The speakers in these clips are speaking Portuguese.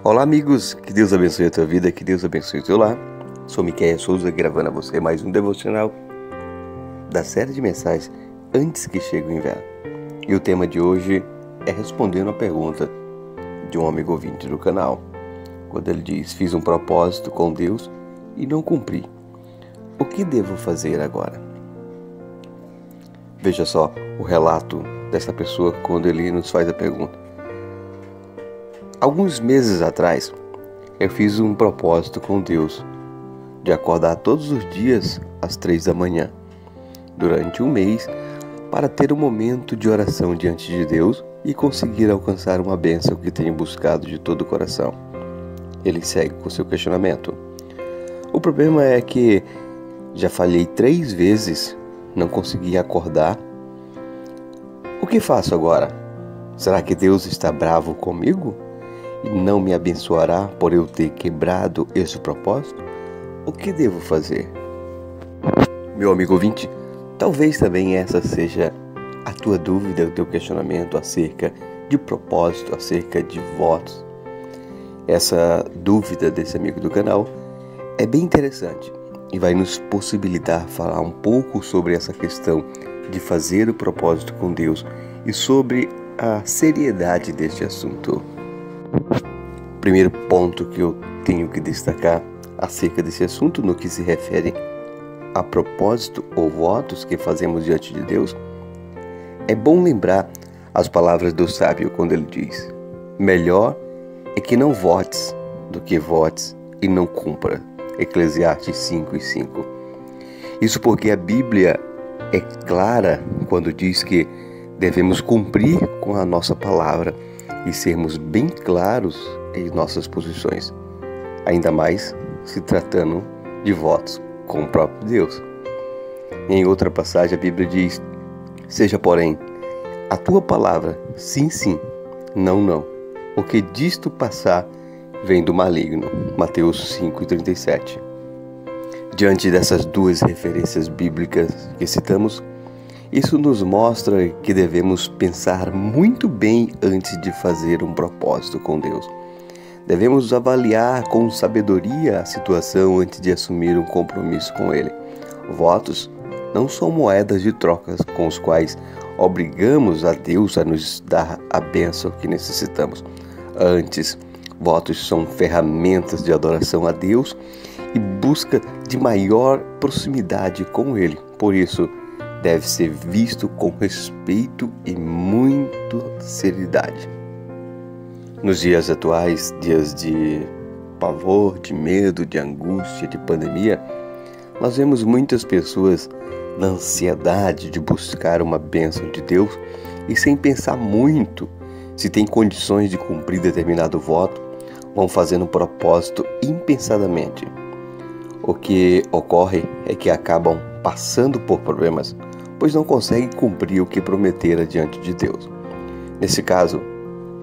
Olá, amigos. Que Deus abençoe a tua vida, que Deus abençoe o teu lar. Sou Miquel Souza gravando a você mais um devocional da série de mensagens Antes que chegue o inverno. E o tema de hoje é respondendo a pergunta de um amigo ouvinte do canal, quando ele diz: Fiz um propósito com Deus e não cumpri. O que devo fazer agora? Veja só o relato dessa pessoa quando ele nos faz a pergunta. Alguns meses atrás, eu fiz um propósito com Deus de acordar todos os dias às três da manhã, durante um mês, para ter um momento de oração diante de Deus e conseguir alcançar uma bênção que tenho buscado de todo o coração. Ele segue com seu questionamento. O problema é que já falhei três vezes, não consegui acordar. O que faço agora? Será que Deus está bravo comigo? Não me abençoará por eu ter quebrado esse propósito? O que devo fazer? Meu amigo ouvinte, talvez também essa seja a tua dúvida, o teu questionamento acerca de propósito, acerca de votos. Essa dúvida desse amigo do canal é bem interessante e vai nos possibilitar falar um pouco sobre essa questão de fazer o propósito com Deus e sobre a seriedade deste assunto. Primeiro ponto que eu tenho que destacar acerca desse assunto no que se refere a propósito ou votos que fazemos diante de Deus, é bom lembrar as palavras do sábio quando ele diz: Melhor é que não votes do que votes e não cumpra. Eclesiastes 5 e 5. Isso porque a Bíblia é clara quando diz que devemos cumprir com a nossa palavra e sermos bem claros em nossas posições, ainda mais se tratando de votos com o próprio Deus. Em outra passagem, a Bíblia diz: Seja, porém, a tua palavra sim, sim, não, não. O que disto passar vem do maligno. Mateus 5,37. Diante dessas duas referências bíblicas que citamos, isso nos mostra que devemos pensar muito bem antes de fazer um propósito com Deus. Devemos avaliar com sabedoria a situação antes de assumir um compromisso com Ele. Votos não são moedas de trocas com os quais obrigamos a Deus a nos dar a bênção que necessitamos. Antes, votos são ferramentas de adoração a Deus e busca de maior proximidade com Ele. Por isso, deve ser visto com respeito e muita seriedade. Nos dias atuais, dias de pavor, de medo, de angústia, de pandemia, nós vemos muitas pessoas na ansiedade de buscar uma bênção de Deus e sem pensar muito se tem condições de cumprir determinado voto, vão fazendo um propósito impensadamente. O que ocorre é que acabam passando por problemas pois não consegue cumprir o que prometera diante de Deus. Nesse caso,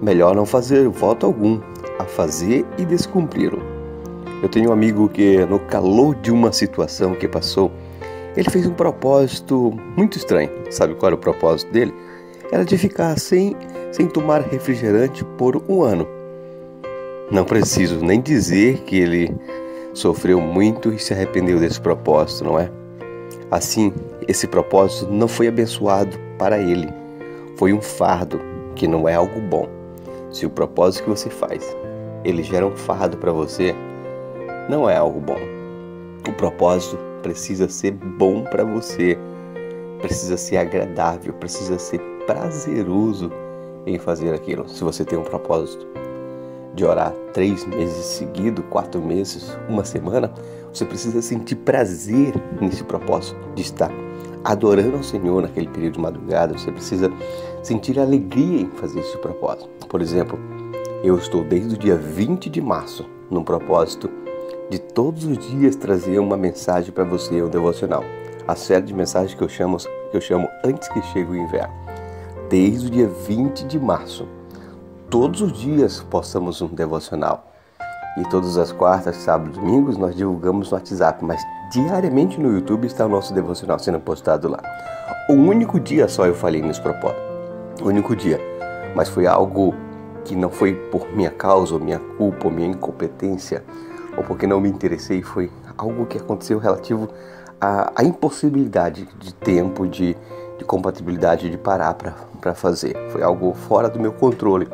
melhor não fazer voto algum, a fazer e descumpri-lo. Eu tenho um amigo que, no calor de uma situação que passou, ele fez um propósito muito estranho. Sabe qual era o propósito dele? Era de ficar sem, sem tomar refrigerante por um ano. Não preciso nem dizer que ele sofreu muito e se arrependeu desse propósito, não é? Assim, esse propósito não foi abençoado para ele. Foi um fardo, que não é algo bom. Se o propósito que você faz, ele gera um fardo para você, não é algo bom. O propósito precisa ser bom para você, precisa ser agradável, precisa ser prazeroso em fazer aquilo. Se você tem um propósito de orar três meses seguidos, quatro meses, uma semana, você precisa sentir prazer nesse propósito de estar adorando ao Senhor naquele período de madrugada. Você precisa sentir alegria em fazer esse propósito. Por exemplo, eu estou desde o dia 20 de março num propósito de todos os dias trazer uma mensagem para você, um devocional. A série de mensagens que eu chamo, que eu chamo Antes que Chegue o Inverno. Desde o dia 20 de março. Todos os dias postamos um devocional. E todas as quartas, sábados e domingos nós divulgamos no WhatsApp, mas diariamente no YouTube está o nosso devocional sendo postado lá. O único dia só eu falei nesse propósito. O único dia. Mas foi algo que não foi por minha causa, ou minha culpa, ou minha incompetência, ou porque não me interessei, foi algo que aconteceu relativo à, à impossibilidade de tempo, de, de compatibilidade de parar para fazer. Foi algo fora do meu controle.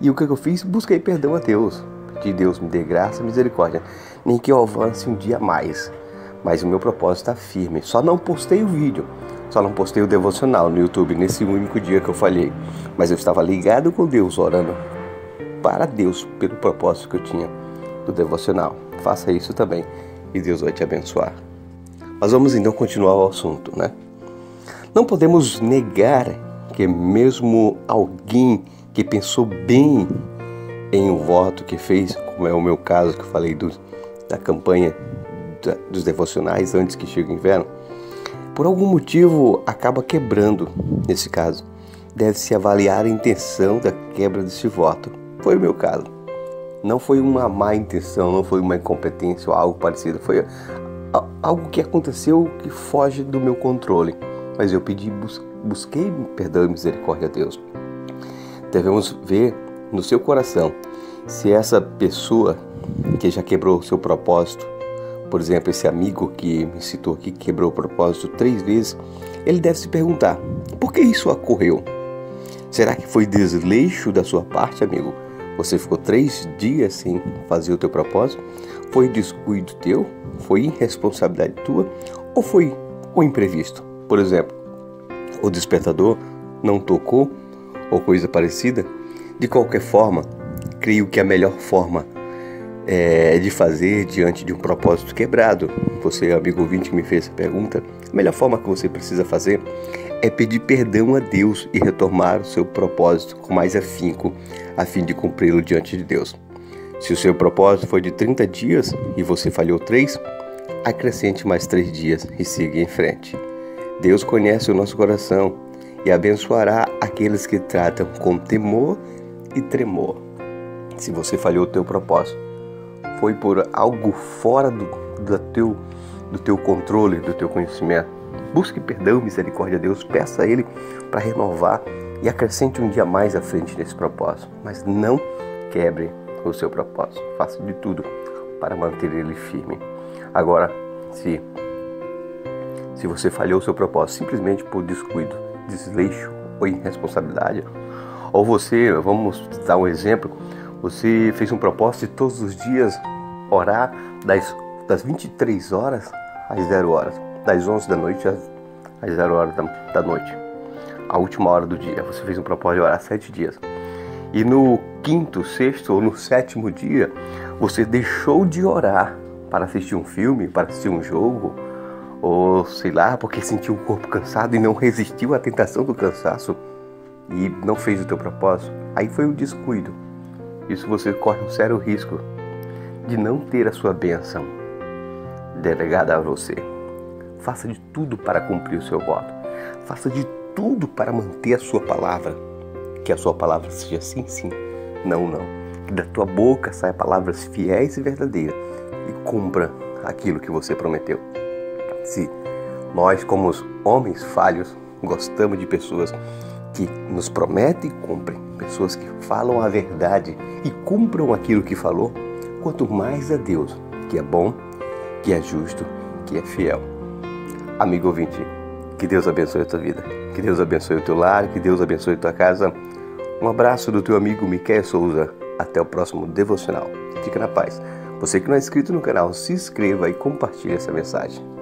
E o que eu fiz? Busquei perdão a Deus. Que Deus me dê graça e misericórdia. Nem que eu avance um dia mais. Mas o meu propósito está firme. Só não postei o vídeo. Só não postei o devocional no YouTube nesse único dia que eu falhei. Mas eu estava ligado com Deus, orando para Deus pelo propósito que eu tinha do devocional. Faça isso também e Deus vai te abençoar. Mas vamos então continuar o assunto, né? Não podemos negar que mesmo alguém que pensou bem em um voto que fez, como é o meu caso que eu falei do, da campanha da, dos devocionais antes que chegue o inverno, por algum motivo acaba quebrando nesse caso. Deve-se avaliar a intenção da quebra desse voto. Foi o meu caso. Não foi uma má intenção, não foi uma incompetência ou algo parecido. Foi algo que aconteceu que foge do meu controle. Mas eu pedi, busquei perdão e misericórdia a Deus. Devemos ver no seu coração se essa pessoa que já quebrou o seu propósito, por exemplo, esse amigo que me citou aqui, que quebrou o propósito três vezes, ele deve se perguntar: por que isso ocorreu? Será que foi desleixo da sua parte, amigo? Você ficou três dias sem fazer o teu propósito? Foi descuido teu? Foi irresponsabilidade tua? Ou foi o imprevisto? Por exemplo, o despertador não tocou ou coisa parecida? De qualquer forma, creio que a melhor forma é, de fazer diante de um propósito quebrado, você, amigo ouvinte que me fez essa pergunta, a melhor forma que você precisa fazer é pedir perdão a Deus e retomar o seu propósito com mais afinco, a fim de cumpri-lo diante de Deus. Se o seu propósito foi de 30 dias e você falhou três, acrescente mais três dias e siga em frente. Deus conhece o nosso coração e abençoará aqueles que tratam com temor e tremor. Se você falhou o teu propósito, foi por algo fora do, do, teu, do teu controle, do teu conhecimento, Busque perdão, misericórdia a Deus, peça a Ele para renovar e acrescente um dia mais à frente nesse propósito. Mas não quebre o seu propósito. Faça de tudo para manter ele firme. Agora, se se você falhou o seu propósito simplesmente por descuido, desleixo ou irresponsabilidade, ou você, vamos dar um exemplo, você fez um propósito de todos os dias orar das, das 23 horas às 0 horas das 11 da noite às, às 0 horas da, da noite. A última hora do dia. Você fez um propósito de orar sete dias. E no quinto, sexto ou no sétimo dia, você deixou de orar para assistir um filme, para assistir um jogo, ou sei lá, porque sentiu o corpo cansado e não resistiu à tentação do cansaço e não fez o teu propósito, aí foi um descuido. Isso você corre um sério risco de não ter a sua bênção delegada a você. Faça de tudo para cumprir o seu voto. Faça de tudo para manter a sua palavra. Que a sua palavra seja sim, sim, não, não. Que da tua boca saia palavras fiéis e verdadeiras e cumpra aquilo que você prometeu. Se nós, como os homens falhos, gostamos de pessoas que nos prometem e cumprem, pessoas que falam a verdade e cumpram aquilo que falou, quanto mais a Deus, que é bom, que é justo, que é fiel. Amigo ouvinte, que Deus abençoe a tua vida, que Deus abençoe o teu lar, que Deus abençoe a tua casa. Um abraço do teu amigo Miquel Souza. Até o próximo devocional. Fica na paz. Você que não é inscrito no canal, se inscreva e compartilhe essa mensagem.